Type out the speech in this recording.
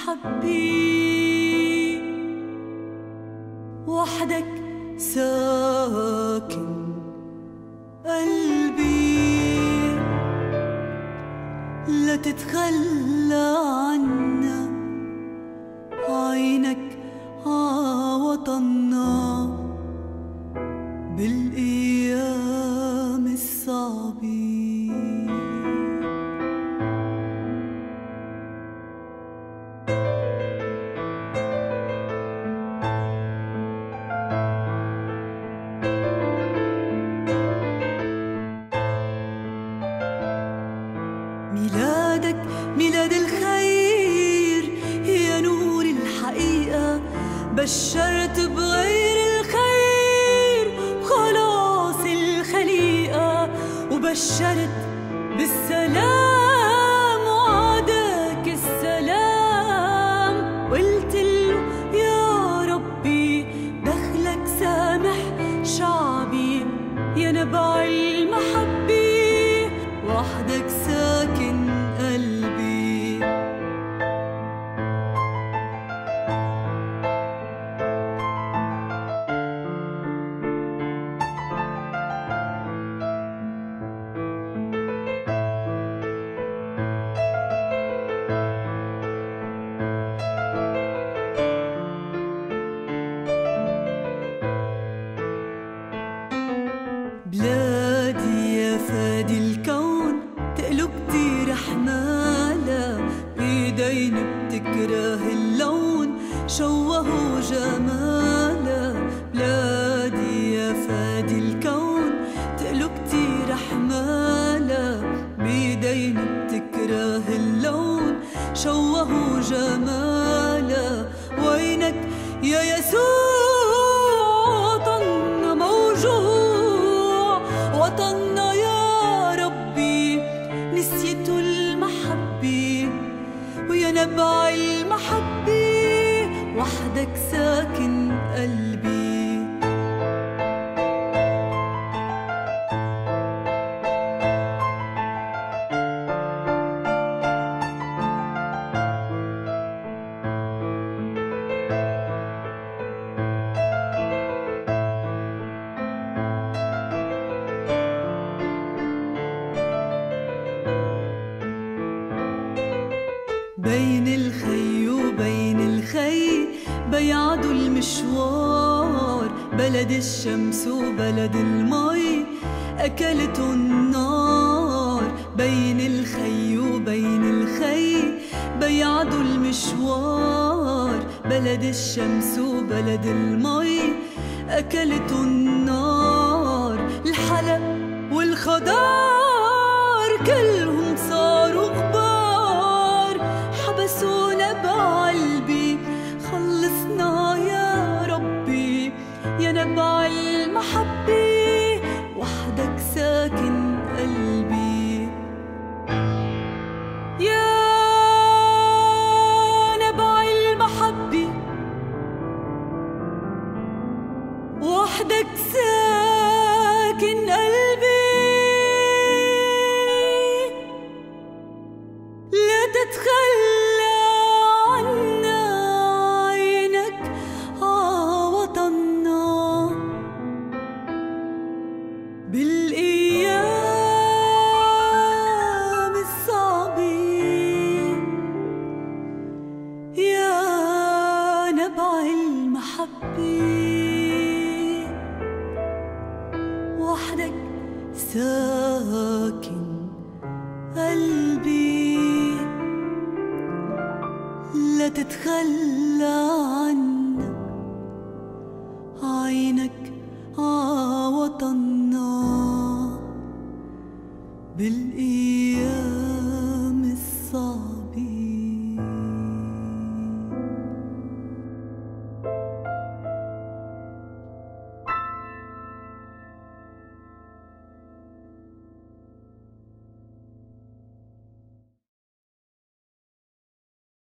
المحبة وحدك ساكن قلبي. لا تتخلى بشرت بغير الخير خلاص الخليقة وبشرت بالسلام. يا يسوع. بين الخي وبين الخي بيعدوا المشوار بلد الشمس وبلد المي. أكلته النار بين الخي وبين الخي بيعدوا المشوار بلد الشمس وبلد المي. أكلته النار الحلق والخضار كلهم صاروا غبار ساكن قلبي يا نبع المحبة وحدك ساكن ساكن قلبي. لا تتخلى عنا عينك عوطنا بالإيمان